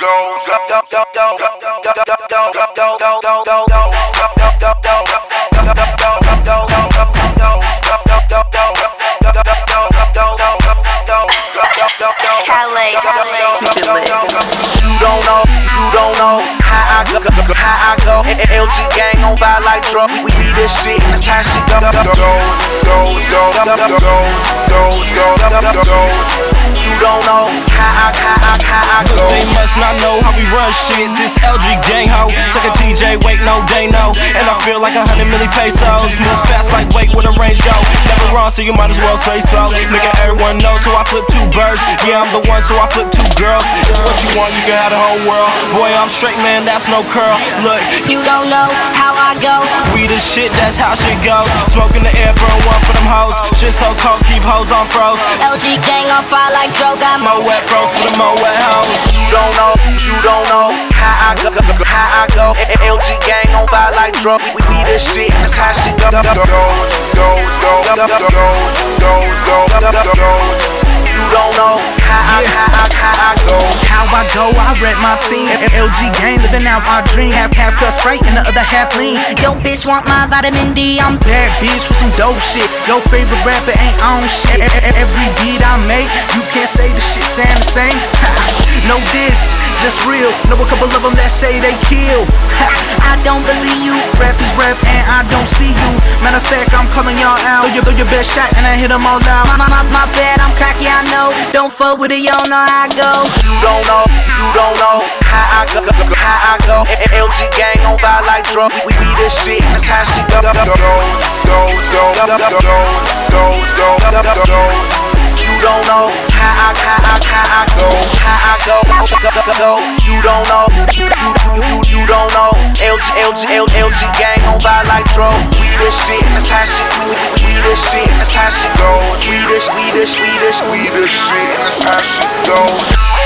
go, go, go, go, go, go, go, go, go, go, go, go, go, go, go. Calais, You don't know, you don't know how I go, how I go. LG gang on vibe like drug. We be this shit, that's how she go. Goes, goes, goes, goes, goes, goes, goes, goes. Must not know how we run shit. This LG gang ho, suck a TJ, wait no day no. And I feel like a hundred million pesos. Move fast like wait with a range go. Never wrong, so you might as well say so. Nigga, everyone knows, so I flip two birds. Yeah, I'm the one, so I flip two girls. It's what you want, you can have the whole world. Boy, I'm straight, man, that's no curl. Look, You don't know how I go. we the shit, that's how shit goes. Smoke in the air, burn one for them hoes. Shit so cold, keep hoes on froze. LG gang on fire like Droga. Mo wet froze for the mo wet hoes. You don't know, you don't know how I go, how I go. LG gang on vibe like drug. We be this shit, that's how go. Goes, goes, goes, goes, goes, goes, goes, goes. You don't know how I, how I, how I go. How I go, I rep my team. LG gang, living out our dream. Half half cut sprite and the other half lean. Yo, bitch, want my vitamin D. I'm Bad bitch with some dope shit. Your favorite rapper ain't on shit. Every beat I make, you can't say the shit sound the same. no diss, just real. Know a couple of them that say they kill. I don't believe you. Rap is rap and I don't see you. Matter of fact, I'm calling y'all out. Throw your, throw your best shot and I hit them all out. My, my, my bad, I'm cocky, I know. Don't fuck with it, don't know how I go. You don't know, you don't know how I go, how I go. LG gang on vibe like drug. We be this shit, that's how she go. Goes, goes, goes, goes, goes, goes, goes, goes. You don't know how I, how I, how I go, go. You don't know, you, you, you, you don't know. LG, LG, L- LG gang on by like dro. We this shit, that's how she, we, we this shit, that's how she goes. We this, we this, we this, we this shit, that's how she goes.